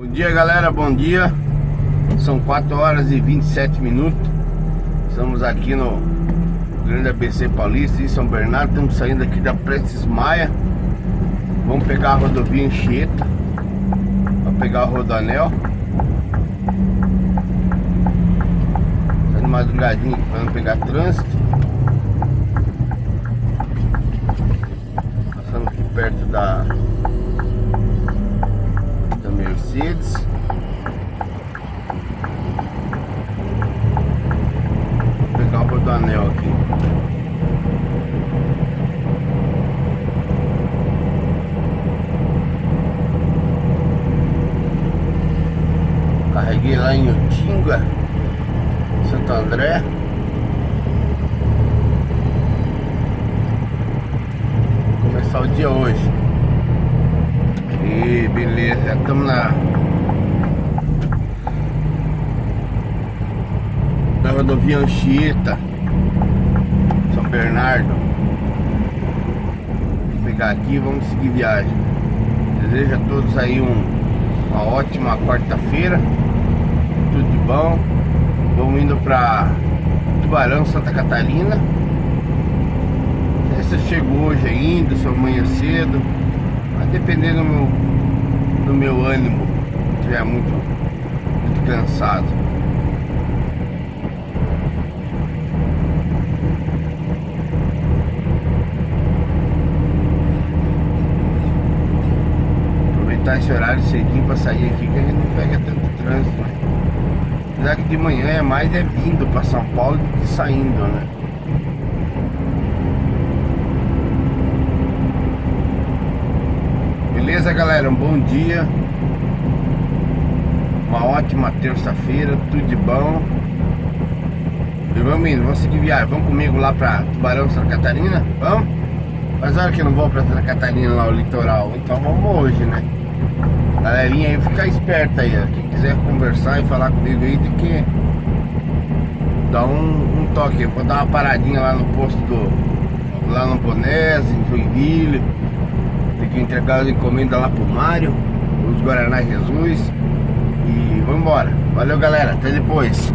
Bom dia galera, bom dia. São 4 horas e 27 minutos. Estamos aqui no Grande ABC Paulista em São Bernardo. Estamos saindo aqui da Prestes Maia. Vamos pegar a rodovia Anchieta Para pegar o Rodanel. Saindo madrugadinha para pegar trânsito. Passando aqui perto da Mercedes. Vou pegar o do anel aqui. Carreguei lá em Utinga, Santo André. Vou começar o dia hoje. E beleza, estamos na na rodovia Anchieta São Bernardo Vou pegar aqui e vamos seguir viagem Desejo a todos aí um, uma ótima quarta-feira Tudo de bom Vamos indo para Tubarão, Santa Catarina Essa chegou hoje ainda, se amanhã cedo dependendo do meu, do meu ânimo, estiver muito, muito cansado. Aproveitar esse horário cedinho para sair aqui que a gente não pega tanto trânsito, né? Apesar que de manhã é mais é vindo para São Paulo do que saindo, né? Beleza, galera? Um bom dia. Uma ótima terça-feira, tudo de bom. E vamos indo, vamos seguir viagem. Vamos comigo lá pra Tubarão, Santa Catarina? Vamos? Mas olha que eu não vou pra Santa Catarina lá, o litoral. Então vamos hoje, né? Galerinha aí, fica esperta aí. Quem quiser conversar e falar comigo aí, tem que dar um, um toque. Eu vou dar uma paradinha lá no posto do. Lá no Bonés, em Joinville que entregar as encomendas lá pro Mário, os Guaraná Jesus. E vamos embora. Valeu galera, até depois.